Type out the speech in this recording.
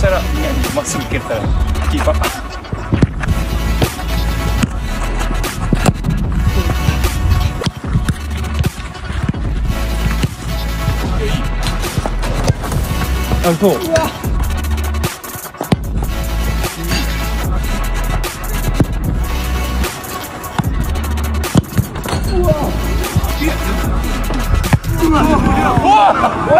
したらまっすぐ蹴ったらキーパー。あそううわ。あ